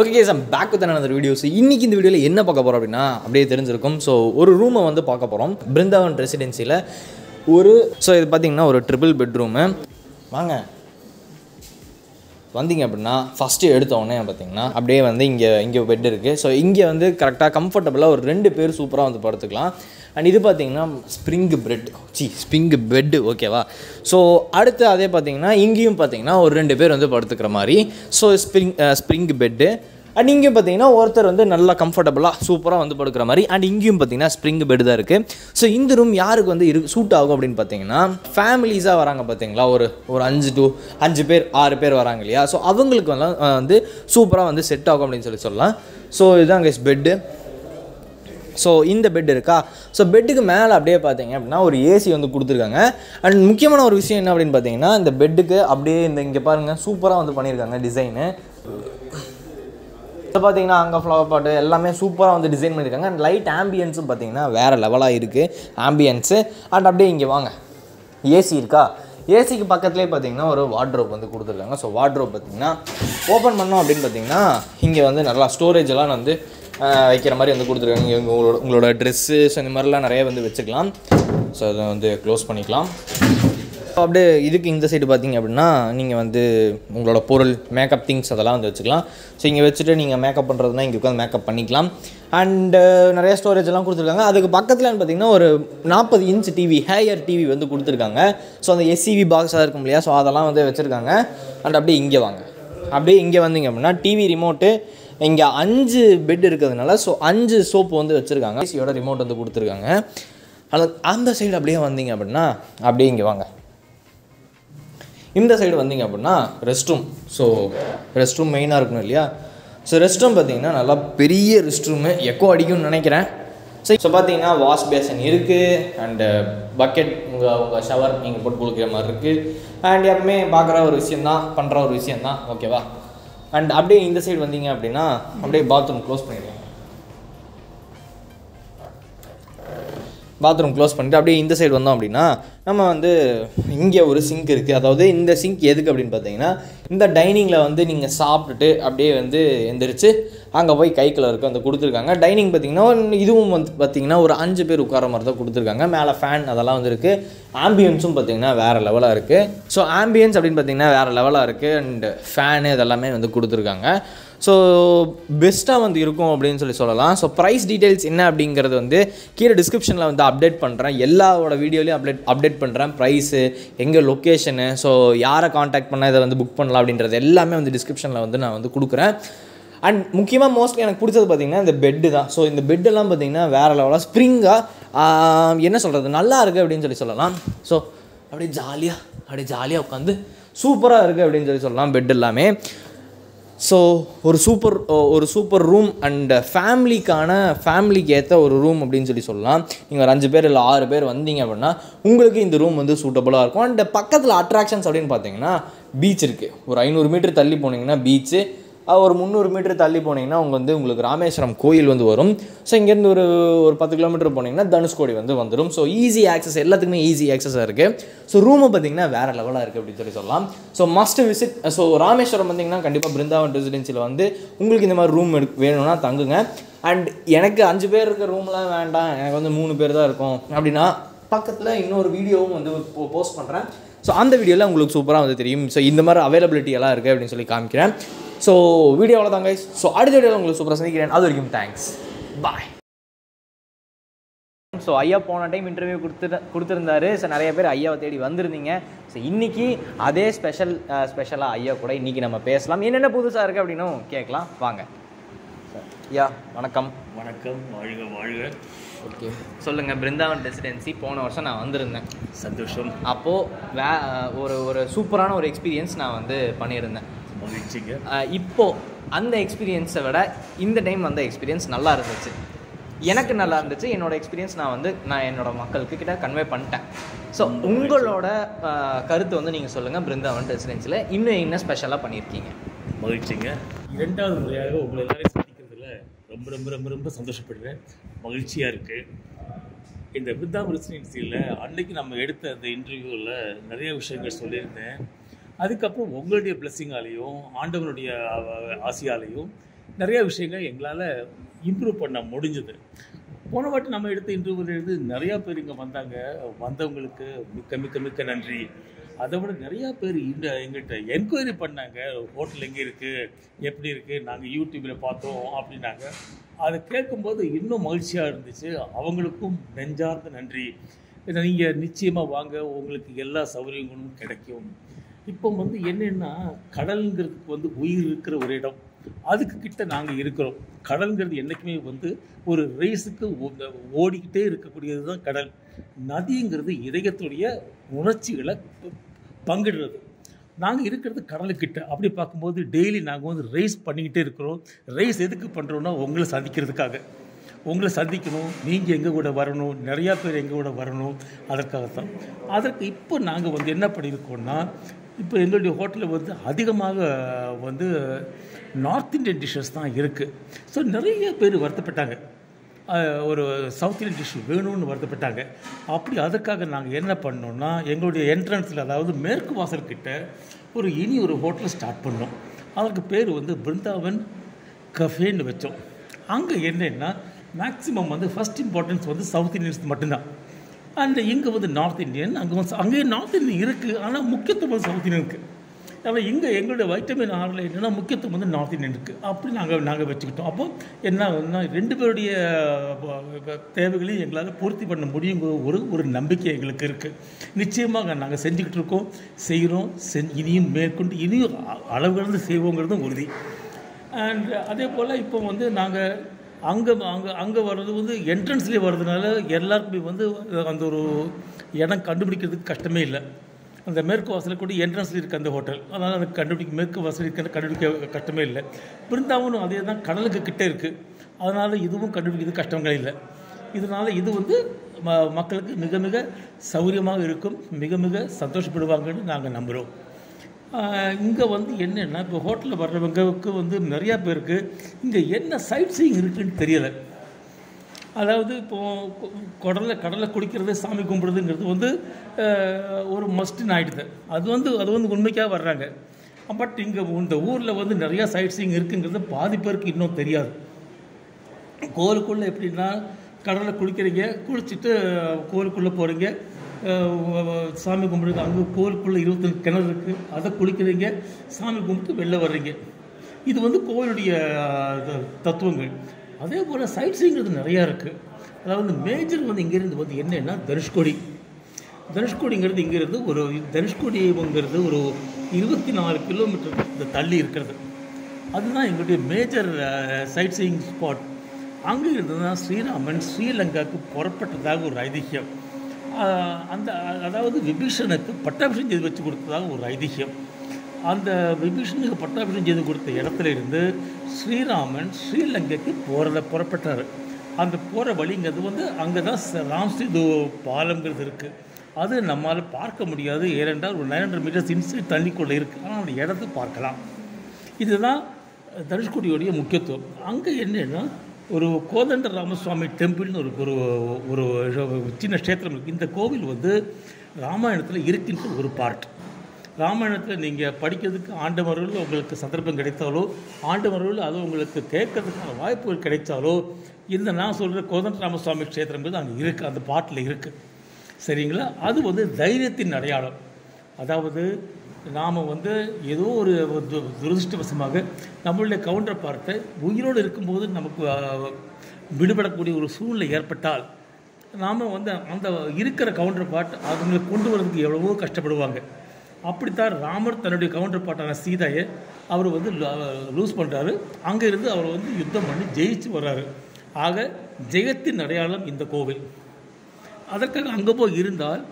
Okay guys I'm back with அந்த videos இன்னைக்கு இந்த வீடியோவில் என்ன பார்க்க போகிறோம் அப்படின்னா அப்படியே தெரிஞ்சிருக்கும். ஸோ ஒரு ரூமை வந்து பார்க்க போகிறோம் பிருந்தாவன் ரெசிடென்சியில் ஒரு ஸோ இது பார்த்தீங்கன்னா ஒரு ட்ரிபிள் பெட்ரூமு வாங்க. வந்தீங்க அப்படின்னா ஃபஸ்ட்டு எடுத்த உடனே பார்த்தீங்கன்னா அப்படியே வந்து இங்கே இங்கே பெட் இருக்குது ஸோ இங்கே வந்து கரெக்டாக கம்ஃபர்டபுளாக ஒரு ரெண்டு பேர் சூப்பராக வந்து படுத்துக்கலாம். அண்ட் இது பார்த்தீங்கன்னா ஸ்ப்ரிங்கு பெட் சி ஸ்ப்ரிங்கு பெட்டு ஓகேவா ஸோ அடுத்து அதே பார்த்தீங்கன்னா இங்கேயும் பார்த்தீங்கன்னா ஒரு ரெண்டு பேர் வந்து படுத்துக்கிற மாதிரி. So spring spring bed and இங்கேயும் பார்த்தீங்கன்னா ஒருத்தர் வந்து நல்லா கம்ஃபர்டபுளாக சூப்பராக வந்து படுக்கிற மாதிரி. அண்ட் இங்கேயும் பார்த்தீங்கன்னா ஸ்ப்ரிங் பெட் தான் இருக்குது ஸோ இந்த ரூம் யாருக்கு வந்து இரு சூட் ஆகும் அப்படின்னு பார்த்தீங்கன்னா ஃபேமிலிஸாக வராங்க பார்த்தீங்களா ஒரு ஒரு அஞ்சு டு அஞ்சு பேர் ஆறு பேர் வராங்க இல்லையா? ஸோ அவங்களுக்கு வந்து வந்து சூப்பராக வந்து செட் ஆகும் அப்படின்னு சொல்லி சொல்லலாம். ஸோ இதுதான் கைஸ் பெட்டு ஸோ இந்த பெட் இருக்கா? ஸோ பெட்டுக்கு மேலே அப்படியே பார்த்தீங்க அப்படின்னா ஒரு ஏசி வந்து கொடுத்துருக்காங்க. அண்ட் முக்கியமான ஒரு விஷயம் என்ன அப்படின்னு பார்த்தீங்கன்னா இந்த பெட்டுக்கு அப்படியே இந்த இங்கே பாருங்கள் சூப்பராக வந்து பண்ணியிருக்காங்க டிசைனு இப்போ பார்த்தீங்கன்னா அங்கே ஃப்ளவர் பாட்டு எல்லாமே சூப்பராக வந்து டிசைன் பண்ணியிருக்காங்க அண்ட் லைட் ஆம்பியன்ஸும் பார்த்தீங்கன்னா வேறு லெவலாக இருக்குது ஆம்பியன்ஸு அண்ட் அப்படியே இங்கே வாங்க. ஏசி இருக்கா? ஏசிக்கு பக்கத்துலேயே பார்த்தீங்கன்னா ஒரு வார்ட்ரோப் வந்து கொடுத்துருக்காங்க. ஸோ வார்ட்ரோப் பார்த்தீங்கன்னா ஓப்பன் பண்ணோம் அப்படின்னு பார்த்தீங்கன்னா இங்கே வந்து நல்லா ஸ்டோரேஜ் எல்லாம் வந்து வைக்கிற மாதிரி வந்து கொடுத்துருக்காங்க. இங்கே உங்களோட உங்களோட ட்ரெஸ்ஸு ஸோ இந்த மாதிரிலாம் நிறைய வந்து வச்சுக்கலாம். ஸோ அதை வந்து க்ளோஸ் பண்ணிக்கலாம். அப்படியே இதுக்கு இந்த சைடு பார்த்தீங்க அப்படின்னா நீங்கள் வந்து உங்களோட பொருள் மேக்கப் திங்ஸ் அதெல்லாம் வந்து வச்சுக்கலாம். ஸோ இங்கே வச்சுட்டு நீங்கள் மேக்கப் பண்ணுறதுனா இங்கே உட்காந்து மேக்கப் பண்ணிக்கலாம். அண்டு நிறைய ஸ்டோரேஜ் எல்லாம் கொடுத்துருக்காங்க. அதுக்கு பக்கத்தில் பார்த்தீங்கன்னா ஒரு நாற்பது இன்ச் டிவி ஹேயர் டிவி வந்து கொடுத்துருக்காங்க. ஸோ அந்த எஸ்சிவி பாக்ஸாக இருக்கும் இல்லையா? ஸோ அதெல்லாம் வந்து வச்சுருக்காங்க. அண்ட் அப்படியே இங்கே வாங்க. அப்படியே இங்கே வந்தீங்க அப்படின்னா டிவி ரிமோட்டு இங்கே அஞ்சு பெட் இருக்கிறதுனால ஸோ அஞ்சு சோப்பு வந்து வச்சுருக்காங்க. ஏசியோட ரிமோட் வந்து கொடுத்துருக்காங்க. அது அந்த சைடு அப்படியே வந்தீங்க அப்படின்னா அப்படியே இங்கே வாங்க. இந்த சைடு வந்தீங்க அப்படின்னா rest room so rest room மெயினாக இருக்கணும் இல்லையா? ஸோ ரெஸ்ட் ரூம் பார்த்தீங்கன்னா நல்லா பெரிய ரெஸ்ட் ரூமு எக்கோ அடிக்கும்னு நினைக்கிறேன். ஸோ ஸோ பார்த்தீங்கன்னா வாஷ் பேசன் இருக்குது அண்டு பக்கெட் uh, உங்கள் உங்கள் ஷவர் நீங்கள் போட்டு கொடுக்குற மாதிரி இருக்குது அண்ட் எப்பவுமே பார்க்குற ஒரு விஷயந்தான் பண்ணுற ஒரு விஷயந்தான் ஓகேவா அண்ட் அப்படியே இந்த சைடு வந்தீங்க அப்படின்னா அப்படியே பாத்ரூம் க்ளோஸ் பண்ணிடுவோம் பாத்ரூம் க்ளோஸ் பண்ணிட்டு அப்படியே இந்த சைடு வந்தோம் அப்படின்னா நம்ம வந்து இங்கே ஒரு சிங்க் இருக்குது அதாவது இந்த சிங்க் எதுக்கு அப்படின்னு பார்த்தீங்கன்னா இந்த டைனிங்கில் வந்து நீங்கள் சாப்பிட்டுட்டு அப்படியே வந்து எந்திரிச்சு அங்கே போய் கை கலருக்கு வந்து கொடுத்துருக்காங்க. டைனிங் பார்த்தீங்கன்னா இதுவும் வந்து பார்த்தீங்கன்னா ஒரு அஞ்சு பேர் உட்கார மாதிரி தான் கொடுத்துருக்காங்க. மேலே ஃபேன் அதெல்லாம் வந்து இருக்குது ஆம்பியன்ஸும் பார்த்தீங்கன்னா வேறு லெவலாக இருக்குது ஸோ ஆம்பியன்ஸ் அப்படின்னு பார்த்தீங்கன்னா வேறு லெவலாக இருக்குது அண்ட் ஃபேனு இதெல்லாமே வந்து கொடுத்துருக்காங்க. ஸோ பெஸ்ட்டாக வந்து இருக்கும் அப்படின்னு சொல்லி சொல்லலாம். ஸோ ப்ரைஸ் டீட்டெயில்ஸ் என்ன அப்படிங்கிறது வந்து கீழே டிஸ்கிரிப்ஷனில் வந்து அப்டேட் பண்ணுறேன் எல்லாவோட வீடியோலையும் அப்டேட் அப்டேட் பண்ணுறேன் ப்ரைஸு எங்கே லொக்கேஷனு ஸோ யாரை காண்டாக்ட் பண்ணால் இதை வந்து புக் பண்ணலாம் அப்படின்றது எல்லாமே வந்து டிஸ்கிரிப்ஷனில் வந்து நான் வந்து கொடுக்குறேன். அண்ட் முக்கியமாக மோஸ்ட்லி எனக்கு பிடிச்சது பார்த்தீங்கன்னா இந்த பெட்டு தான். ஸோ இந்த பெட்டெல்லாம் பார்த்தீங்கன்னா வேறு லெவலாக ஸ்ப்ரிங்காக என்ன சொல்கிறது நல்லா இருக்குது அப்படின்னு சொல்லி சொல்லலாம். ஸோ அப்படியே ஜாலியாக அப்படியே ஜாலியாக உட்காந்து சூப்பராக இருக்குது அப்படின்னு சொல்லி சொல்லலாம் பெட் எல்லாமே. ஸோ ஒரு சூப்பர் ஒரு சூப்பர் ரூம் அண்ட் ஃபேமிலிக்கான ஃபேமிலிக்கு ஏற்ற ஒரு ரூம் அப்படின்னு சொல்லி சொல்லலாம். நீங்கள் ஒரு அஞ்சு பேர் இல்லை ஆறு பேர் வந்தீங்க அப்படின்னா உங்களுக்கு இந்த ரூம் வந்து சூட்டபுளாக இருக்கும். அண்ட் பக்கத்தில் அட்ராக்ஷன்ஸ் அப்படின்னு பார்த்தீங்கன்னா பீச் இருக்குது ஒரு ஐநூறு மீட்டர் தள்ளி போனீங்கன்னா பீச்சு ஒரு முந்நூறு மீட்டர் தள்ளி போனீங்கன்னா அவங்க வந்து உங்களுக்கு ராமேஸ்வரம் கோயில் வந்து வரும். ஸோ இங்கேருந்து ஒரு ஒரு பத்து கிலோமீட்டர் போனீங்கன்னா தனுஷ்கோடி வந்து வந்துடும் ஸோ ஈஸி ஆக்சஸ் எல்லாத்துக்குமே ஈஸி ஆக்சஸாக இருக்குது ஸோ ரூமை பார்த்தீங்கன்னா வேறு லெவலாக இருக்குது அப்படின்னு சொல்லி சொல்லலாம். So must visit so Rameswaram வந்தீங்கன்னா கண்டிப்பாக பிருந்தாவன் ரெசிடென்சியில் வந்து உங்களுக்கு இந்த மாதிரி ரூம் வேணும்னா தங்குங்க. அண்ட் எனக்கு அஞ்சு பேர் இருக்க ரூம்லாம் வேண்டாம். எனக்கு வந்து மூணு பேர் தான் இருக்கும். அப்படின்னா பக்கத்தில் இன்னொரு வீடியோவும் வந்து போஸ்ட் பண்ணுறேன் ஸோ அந்த வீடியோவில் உங்களுக்கு சூப்பராக வந்து தெரியும். ஸோ இந்த மாதிரி அவைலபிலிட்டி எல்லாம் இருக்குது அப்படின்னு சொல்லி காமிக்கிறேன். ஸோ வீடியோ அவ்வளோதாங்க ஸோ அடுத்த வீடியோவில் உங்களுக்கு சூப்பராக சந்திக்கிறேன். அது வரைக்கும் தேங்க்ஸ் பாய் ஸோ ஐயா போன டைம் இன்டர்வியூ கொடுத்துட்டு கொடுத்துருந்தாரு. ஸோ நிறைய பேர் ஐயாவை தேடி வந்திருந்தீங்க. ஸோ இன்னைக்கு அதே ஸ்பெஷல் ஸ்பெஷலாக ஐயா கூட இன்னைக்கு நம்ம பேசலாம். என்னென்ன புதுசாக இருக்குது அப்படின்னும் கேட்கலாம். வாங்க. ஐயா வணக்கம். வணக்கம். வாழ்க வாழ்க. ஓகே சொல்லுங்கள் பிருந்தாவன் ரெசிடென்சி போன வருஷம் நான் வந்திருந்தேன். சந்தோஷம். அப்போது வே ஒரு ஒரு சூப்பரான ஒரு எக்ஸ்பீரியன்ஸ் நான் வந்து பண்ணியிருந்தேன். மகிழ்ச்சிங்க அஹ் இப்போ அந்த எக்ஸ்பீரியன்ஸை விட இந்த டைம் வந்த எக்ஸ்பீரியன்ஸ் நல்லா இருந்துச்சு. எனக்கு நல்லா இருந்துச்சு. என்னோட எக்ஸ்பீரியன்ஸ் நான் வந்து நான் என்னோட மக்களுக்கு கிட்ட கன்வே பண்ணிட்டேன். ஸோ உங்களோட கருத்து வந்து நீங்கள் சொல்லுங்கள் பிருந்தாவன் ரெசிடென்சியில் இன்னும் என்ன ஸ்பெஷலாக பண்ணியிருக்கீங்க மகிழ்ச்சிங்க. இரண்டாவது முறையாக உங்களை எல்லாரையும் சந்திக்கிறதுல ரொம்ப ரொம்ப ரொம்ப ரொம்ப சந்தோஷப்படுறேன். மகிழ்ச்சியாக இருக்குது இந்த விருத்தா ரெசிடென்சியில் அன்னைக்கு நம்ம எடுத்த அந்த இன்டர்வியூவில் நிறைய விஷயங்கள் சொல்லியிருந்தேன். அதுக்கப்புறம் உங்களுடைய பிளெஸ்ஸிங்காலையும் ஆண்டவனுடைய ஆசையாலையும் நிறைய விஷயங்கள் எங்களால் இம்ப்ரூவ் பண்ண முடிஞ்சது. போன வாட்டி நம்ம எடுத்த இன்டர்வியூவில் எழுது நிறையா பேர் இங்கே வந்தாங்க. வந்தவங்களுக்கு மிக்க மிக்க மிக்க நன்றி. அதை விட நிறையா பேர் இந்த எங்கிட்ட என்கொயரி பண்ணாங்க. ஹோட்டல் எங்கே இருக்குது எப்படி இருக்குது நாங்கள் யூடியூப்பில் பார்த்தோம் அப்படின்னாங்க. அதை கேட்கும்போது இன்னும் மகிழ்ச்சியாக இருந்துச்சு. அவங்களுக்கும் நெஞ்சார்ந்த நன்றி. இதை நீங்கள் நிச்சயமாக வாங்க. உங்களுக்கு எல்லா சௌகரியங்களும் கிடைக்கும். இப்போ வந்து என்னென்னா கடலுங்கிறதுக்கு வந்து உயிர் இருக்கிற ஒரு இடம். அதுக்கு கிட்ட நாங்கள் இருக்கிறோம். கடல்ங்கிறது என்றைக்குமே வந்து ஒரு ரேஸுக்கு ஓடிக்கிட்டே இருக்கக்கூடியது தான் கடல். நதிங்கிறது இதயத்துடைய உணர்ச்சிகளை பங்கிடுறது. நாங்கள் இருக்கிறது கடலுக்கிட்ட. அப்படி பார்க்கும்போது டெய்லி நாங்கள் வந்து ரேஸ் பண்ணிக்கிட்டே இருக்கிறோம். ரேஸ் எதுக்கு பண்ணுறோன்னா உங்களை சந்திக்கிறதுக்காக. உங்களை சந்திக்கணும். நீங்கள் எங்கள் கூட வரணும்? நிறையா பேர் எங்கள் கூட வரணும். அதற்காகத்தான். அதற்கு இப்போ நாங்கள் வந்து என்ன பண்ணியிருக்கோம்னா இப்போ எங்களுடைய ஹோட்டலில் வந்து அதிகமாக வந்து நார்த் இந்தியன் டிஷ்ஷஸ் தான் இருக்குது ஸோ நிறைய பேர் வருத்தப்பட்டாங்க. ஒரு சவுத் இந்தியன் டிஷ் வேணும்னு வருத்தப்பட்டாங்க. அப்படி அதுக்காக நாங்கள் என்ன பண்ணோம்னா எங்களுடைய என்ட்ரன்ஸில் அதாவது மேற்கு வாசல்கிட்ட ஒரு இனி ஒரு ஹோட்டல் ஸ்டார்ட் பண்ணோம். அதற்கு பேர் வந்து பிருந்தாவன் கஃபேன்னு வச்சோம். அங்கே என்னென்னா மேக்ஸிமம் வந்து ஃபஸ்ட் இம்பார்ட்டன்ஸ் வந்து சவுத் இந்தியன்ஸ் மட்டும்தான். அண்ட் இங்கே வந்து நார்த் இந்தியன் அங்கே வந்து அங்கேயும் நார்த் இந்தியன் இருக்குது ஆனால் முக்கியத்துவம் வந்து சவுத் இந்தியனுக்கு அதனால் இங்கே எங்களுடைய வைட்டமின் ஆறில் என்னென்னா முக்கியத்துவம் வந்து நார்த் இந்தியன் இருக்குது அப்படி நாங்கள் நாங்கள் வச்சுக்கிட்டோம். அப்போ என்ன ரெண்டு பேருடைய தேவைகளையும் எங்களால் பூர்த்தி பண்ண முடியுங்கிற ஒரு ஒரு நம்பிக்கை எங்களுக்கு இருக்குது நிச்சயமாக நாங்கள் செஞ்சுக்கிட்டு இருக்கோம். செய்கிறோம் செஞ்சு இனியும் மேற்கொண்டு இனியும் அ- அளவு கடந்து செய்வோங்கிறதும் உறுதி. அண்ட் அதே போல் இப்போ வந்து நாங்கள் அங்கே அங்கே அங்கே வர்றது வந்து என்ட்ரன்ஸ்லேயே வர்றதுனால எல்லாருக்குமே வந்து அந்த ஒரு இடம் கண்டுபிடிக்கிறதுக்கு கஷ்டமே இல்லை. அந்த மேற்கு வாசலில் கூட என்ட்ரன்ஸில் இருக்குது அந்த ஹோட்டல் அதனால் அந்த கண்டுபிடிக்க மேற்கு வாசல் இருக்கிற கண்டுபிடிக்க கஷ்டமே இல்லை. பிருந்தாவனும் அதே தான் கடலுக்கு கிட்டே இருக்குது அதனால் இதுவும் கண்டுபிடிக்கிறது கஷ்டங்கள் இல்லை. இதனால் இது வந்து ம மக்களுக்கு மிக மிக சௌகரியமாக இருக்கும். மிக மிக சந்தோஷப்படுவாங்கன்னு நாங்கள் நம்புகிறோம் இங்கே வந்து என்னென்னா இப்போ ஹோட்டலில் வர்றவங்களுக்கு வந்து நிறையா பேருக்கு இங்கே என்ன சைட் சீயிங் இருக்குன்னு தெரியலை. அதாவது இப்போது கடலை கடலை குடிக்கிறது சாமி கும்பிடுறதுங்கிறது வந்து ஒரு மஸ்ட்னு ஆகிடுது அது வந்து அது வந்து உண்மைக்காக வர்றாங்க. பட் இங்கே இந்த ஊரில் வந்து நிறையா சைட் சீயிங் இருக்குங்கிறது பாதி பேருக்கு இன்னும் தெரியாது. கோவிலுக்குள்ளே எப்படின்னா கடலில் குளிக்கிறீங்க குளிச்சுட்டு கோவிலுக்குள்ளே போகிறீங்க சாமி கும்பிடுங்க அங்கே கோவிலுக்குள்ளே இருபத்தஞ்சு கிணறு இருக்குது அதை குளிக்கிறீங்க. சாமி கும்பிட்டு வெளில வர்றீங்க. இது வந்து கோவிலுடைய தத்துவங்கள். அதே போல் சைட் சீங்கிறது நிறையா இருக்குது அதாவது மேஜர் வந்து இங்கேருந்து வந்து என்னென்னா தனுஷ்கோடி. தனுஷ்கோடிங்கிறது இங்கேருந்து ஒரு தனுஷ்கோடிங்கிறது ஒரு இருபத்தி நாலு கிலோமீட்டர் தள்ளி இருக்கிறது. அதுதான் எங்களுடைய மேஜர் சைட் சீயிங் ஸ்பாட் அங்கே இருந்து தான் ஸ்ரீராமன் ஸ்ரீலங்காவுக்கு புறப்பட்டதாக ஒரு ஐதிஹ்யம் அந்த அதாவது விபீஷனுக்கு பட்டாபிஷேகம் செய்து வச்சு கொடுத்ததாக ஒரு ஐதிஹ்யம் அந்த விபீஷனுக்கு பட்டாபிஷேகம் செய்து கொடுத்த இடத்துல இருந்து ஸ்ரீராமன் ஸ்ரீலங்கைக்கு போகிறத புறப்பட்டார். அந்த போகிற வழிங்கிறது வந்து அங்கே தான் ராம்ஸ்ரீ பாலங்கிறது இருக்குது அது நம்மால் பார்க்க முடியாது. ஏனென்றால் ஒரு நைன் ஹண்ட்ரட் மீட்டர்ஸ் இன்சைட் தண்ணிக்குள்ளே இருக்குது ஆனால் அந்த இடத்த பார்க்கலாம். இதுதான் தனுஷ்கோடியோடைய முக்கியத்துவம். அங்கே என்னன்னா ஒரு கோதண்ட ராமசுவாமி டெம்பிள்னு ஒரு ஒரு ஒரு சின்ன க்ஷேத்திரம் இருக்குது இந்த கோவில் வந்து ராமாயணத்தில் இருக்கின்ற ஒரு பார்ட் ராமாயணத்தில் நீங்கள் படிக்கிறதுக்கு ஆண்டவர்கள் உங்களுக்கு சந்தர்ப்பம் கிடைத்தாலோ ஆண்டவர்கள் அது உங்களுக்கு கேட்கறதுக்கான வாய்ப்புகள் கிடைத்தாலோ இந்த நான் சொல்கிற கோதண்ட ராமசுவாமி க்ஷேத்திரங்கிறது அங்கே இருக்குது அந்த பாட்டில் இருக்குது சரிங்களா? அது வந்து தைரியத்தின் அடையாளம். அதாவது நாம் வந்து ஏதோ ஒரு து- துரதிர்ஷ்டவசமாக நம்மளுடைய கவுண்டர் பார்ட்டை உயிரோடு இருக்கும்போது நமக்கு விடுபடக்கூடிய ஒரு சூழ்நிலை ஏற்பட்டால் நாம் வந்து அந்த இருக்கிற கவுண்டர் பார்ட் அவங்களை கொண்டு வரதுக்கு எவ்வளவோ கஷ்டப்படுவாங்க. அப்படித்தான் ராமர் தன்னுடைய கவுண்டர் பாட்டான சீதையை அவர் வந்து லூஸ் பண்ணுறாரு அங்கே இருந்து அவர் வந்து யுத்தம் பண்ணி ஜெயிச்சு வர்றாரு. ஆக ஜெயத்தின் அடையாளம் இந்த கோவில். அதற்காக அங்கே போய் இருந்தால்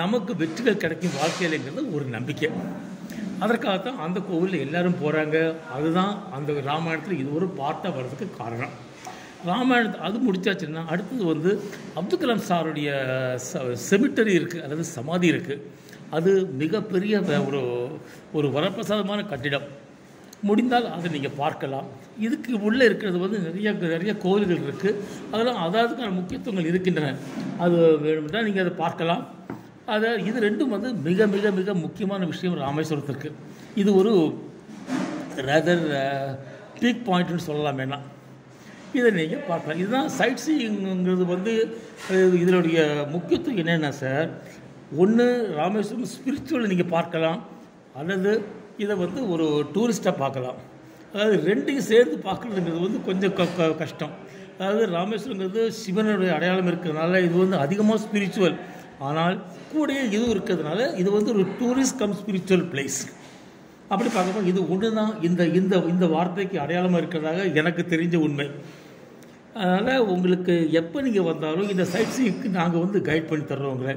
நமக்கு வெற்றிகள் கிடைக்கும் வாழ்க்கையிலங்கிறது ஒரு நம்பிக்கை. அதற்காகத்தான் அந்த கோவிலில் எல்லாரும் போகிறாங்க அதுதான் அந்த ராமாயணத்தில் இது ஒரு பாட்டாக வர்றதுக்கு காரணம். ராமாயணத்தை அது முடித்தாச்சுன்னா அடுத்தது வந்து அப்துல் கலாம் சாருடைய செமிட்டரி இருக்குது அதாவது சமாதி இருக்குது அது மிகப்பெரிய ஒரு ஒரு வரப்பிரசாதமான கட்டிடம். முடிந்தால் அதை நீங்கள் பார்க்கலாம். இதுக்கு உள்ளே இருக்கிறது வந்து நிறைய நிறைய கோவில்கள் இருக்குது அதெல்லாம் அதாவதுக்கான முக்கியத்துவங்கள் இருக்கின்றன. அது வேணும்னா நீங்கள் அதை பார்க்கலாம். அதை இது ரெண்டும் வந்து மிக மிக மிக முக்கியமான விஷயம் ராமேஸ்வரத்திற்கு இது ஒரு ரதர் பீக் பாயிண்ட்னு சொல்லலாம் வேணாம் இதை நீங்கள் பார்க்கலாம். இதுதான் சைட் சீயிங்கிறது வந்து இதனுடைய முக்கியத்துவம் என்னென்னா சார் ஒன்று ராமேஸ்வரம் ஸ்பிரிச்சுவலை நீங்கள் பார்க்கலாம். அல்லது இதை வந்து ஒரு டூரிஸ்ட்டாக பார்க்கலாம். அதாவது ரெண்டையும் சேர்ந்து பார்க்குறதுங்கிறது வந்து கொஞ்சம் க க- கஷ்டம். அதாவது ராமேஸ்வரங்கிறது சிவனுடைய அடையாளம் இருக்கிறதுனால இது வந்து அதிகமாக ஸ்பிரிச்சுவல் ஆனால் கூடயே இதுவும் இருக்கிறதுனால இது வந்து ஒரு டூரிஸ்ட் கம் ஸ்பிரிச்சுவல் பிளேஸ் அப்படி பார்க்கும்போது இது ஒன்று தான் இந்த இந்த இந்த வார்த்தைக்கு அடையாளமாக இருக்கிறதாக எனக்கு தெரிஞ்ச உண்மை. அதனால் உங்களுக்கு எப்போ நீங்கள் வந்தாலும் இந்த சைட் சீக்கு நாங்கள் வந்து கைட் பண்ணி தர்றோம் உங்களை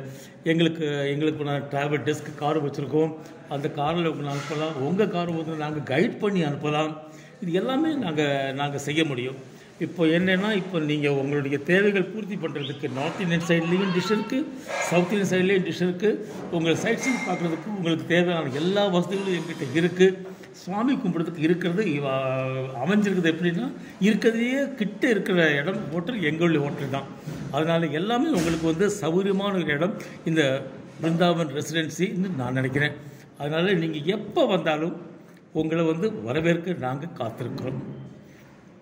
எங்களுக்கு எங்களுக்கு நான் ட்ராவல் டெஸ்க் கார் வச்சுருக்கோம். அந்த காரில் உங்களை அனுப்பலாம். உங்கள் கார் வந்து நாங்கள் கைட் பண்ணி அனுப்பலாம். இது எல்லாமே நாங்கள் நாங்கள் செய்ய முடியும். இப்போ என்னென்னா இப்போ நீங்கள் உங்களுடைய தேவைகள் பூர்த்தி பண்ணுறதுக்கு நார்த் இந்தியன் சைட்லேயும் டிஷ் இருக்குது சவுத் இந்தியன் சைட்லேயும் டிஷ் இருக்குது உங்கள் சைட் சீன் பார்க்குறதுக்கு உங்களுக்கு தேவையான எல்லா வசதிகளும் எங்கிட்ட இருக்குது சுவாமி கும்பிட்றதுக்கு இருக்கிறது அமைஞ்சிருக்குது அமைஞ்சிருக்கிறது எப்படின்னா இருக்கிறதையே கிட்ட இருக்கிற இடம் ஹோட்டல் எங்களுடைய ஹோட்டல் தான். அதனால் எல்லாமே உங்களுக்கு வந்து சௌகரியமான ஒரு இடம். இந்த பிருந்தாவன் ரெசிடென்சின்னு நான் நினைக்கிறேன். அதனால் நீங்கள் எப்போ வந்தாலும் உங்களை வந்து வரவேற்க நாங்கள் காத்திருக்கிறோம்.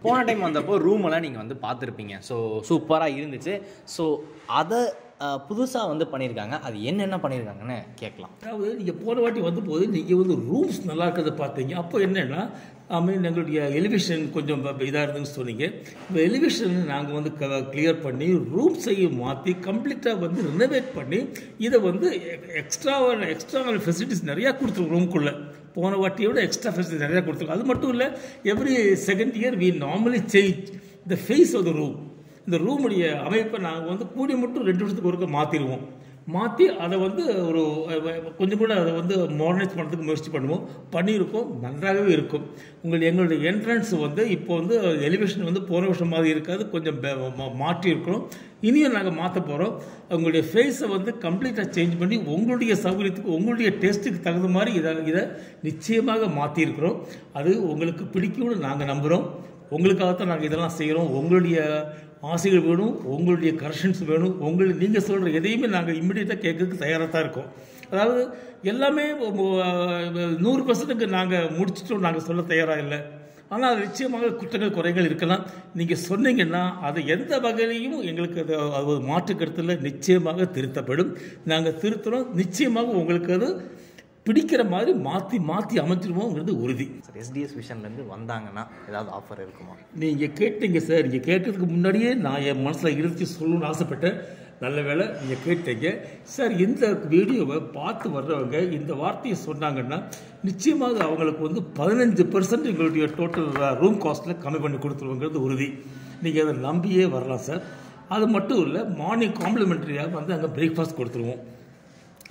போன டைம் வந்தப்போ ரூமெல்லாம் நீங்கள் வந்து பார்த்துருப்பீங்க. ஸோ சூப்பராக இருந்துச்சு. ஸோ அதை புதுசாக வந்து பண்ணியிருக்காங்க அது என்னென்ன பண்ணியிருக்காங்கன்னு கேட்கலாம். அதாவது நீங்கள் போன வாட்டி வந்தபோது நீங்கள் வந்து ரூம்ஸ் நல்லா இருக்கிறத பார்த்தீங்க. அப்போ என்னென்னா ஐ மீன் எங்களுடைய எலிவேஷன் கொஞ்சம் இதாக இருந்துன்னு சொன்னீங்க. இப்போ எலிவேஷன் நாங்கள் வந்து க கிளியர் பண்ணி ரூம்ஸையும் மாற்றி கம்ப்ளீட்டாக வந்து ரினோவேட் பண்ணி இதை வந்து எக்ஸ்ட்ரா எக்ஸ்ட்ரா ஃபெசிலிட்டிஸ் நிறையா கொடுத்துருக்கோம் ரூம்குள்ளே போன வாட்டியோட எக்ஸ்ட்ரா ஃபெசிலிட்டி நிறையா கொடுத்துருக்கோம் அது மட்டும் இல்லை every second year we normally change the face of the room இந்த ரூமுடைய அமைப்பை நாங்கள் வந்து கூடி மட்டும் ரெண்டு வருஷத்துக்கு ஒருக்க மாற்றிடுவோம் மாற்றி அதை வந்து ஒரு கொஞ்சம் கூட அதை வந்து மாடர்னைஸ் பண்ணுறதுக்கு முயற்சி பண்ணுவோம். பண்ணியிருக்கோம் நன்றாகவே இருக்கும். உங்கள் எங்களுடைய என்ட்ரன்ஸ் வந்து இப்போ வந்து எலிவேஷன் வந்து போன வருஷம் மாதிரி இருக்காது. கொஞ்சம் பே- மாற்றி இருக்கிறோம். இனியும் நாங்கள் மாற்ற போகிறோம் உங்களுடைய ஃபேஸை வந்து கம்ப்ளீட்டாக சேஞ்ச் பண்ணி உங்களுடைய சௌகரியத்துக்கு உங்களுடைய டேஸ்ட்டுக்கு தகுந்த மாதிரி இதை இதை நிச்சயமாக மாற்றியிருக்கிறோம் அது உங்களுக்கு பிடிக்கும்னு நாங்கள் நம்புகிறோம் உங்களுக்காகத்தான் நாங்கள் இதெல்லாம் செய்கிறோம் உங்களுடைய ஆசைகள் வேணும் உங்களுடைய கரெக்ஷன்ஸ் வேணும் உங்களுக்கு நீங்கள் சொல்கிற எதையுமே நாங்கள் இம்மிடியட்டாக கேட்கறதுக்கு தயாராக தான் இருக்கோம். அதாவது எல்லாமே நூறு பர்சன்ட்டுக்கு நாங்கள் முடிச்சிட்டோம் நாங்கள் சொல்ல தயாராக இல்லை. ஆனால் நிச்சயமாக குற்றங்கள் குறைகள் இருக்கலாம். நீங்கள் சொன்னீங்கன்னா அது எந்த வகையிலையும் எங்களுக்கு அது அது ஒரு மாற்றுக்கருத்தில் நிச்சயமாக திருத்தப்படும். நாங்கள் திருத்துறோம். நிச்சயமாக உங்களுக்கு அது பிடிக்கிற மாதிரி மாற்றி மாற்றி அமைச்சிருவோங்கிறது உறுதி. சார் எஸ்டிஎஸ் விஷன்லேருந்து வந்தாங்கன்னா ஏதாவது ஆஃபர் இருக்குமா? நீங்கள் கேட்டீங்க சார். நீங்கள் கேட்டதுக்கு முன்னாடியே நான் என் மனசில் இருந்துச்சு சொல்லணும்னு ஆசைப்பட்டேன். நல்ல வேளை நீங்கள் கேட்டீங்க. சார் இந்த வீடியோவை பார்த்து வர்றவங்க இந்த வார்த்தையை சொன்னாங்கன்னா நிச்சயமாக அவங்களுக்கு வந்து பதினஞ்சு பர்சன்ட் எங்களுடைய டோட்டல் ரூம் காஸ்ட்டில் கம்மி பண்ணி கொடுத்துருவோங்கிறது உறுதி. நீங்கள் அதை நம்பியே வரலாம் சார். அது மட்டும் இல்லை மார்னிங் காம்ப்ளிமெண்ட்ரியாக வந்து அங்கே பிரேக்ஃபாஸ்ட் கொடுத்துருவோம்.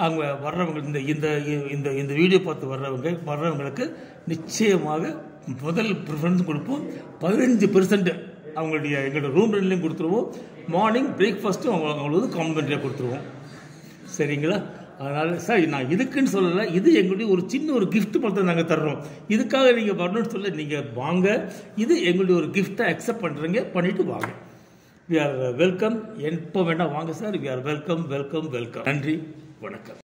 அவங்க வர்றவங்க இந்த இந்த இந்த இந்த வீடியோ பார்த்து வர்றவங்க வர்றவங்களுக்கு நிச்சயமாக முதல் ப்ரிஃபரன்ஸ் கொடுப்போம். பதினஞ்சு பெர்சன்ட் அவங்களுடைய எங்களோட ரூம் ரெண்ட்லையும் கொடுத்துருவோம். மார்னிங் பிரேக்ஃபாஸ்ட்டும் அவங்க அவங்களுக்கு காம்ப்ளிமெண்ட்ரியாக கொடுத்துருவோம். சரிங்களா? அதனால் சார் நான் இதுக்குன்னு சொல்லலை. இது எங்களுடைய ஒரு சின்ன ஒரு கிஃப்ட் மட்டும் நாங்கள் தர்றோம். இதுக்காக நீங்கள் வரணும்னு சொல்ல நீங்கள் வாங்க. இது எங்களுடைய ஒரு கிஃப்ட்டை அக்செப்ட் பண்ணுறீங்க பண்ணிவிட்டு வாங்க. வி ஆர் வெல்கம் எப்போ வேண்டாம் வாங்க sir. We are welcome welcome welcome நன்றி. வணக்கம்.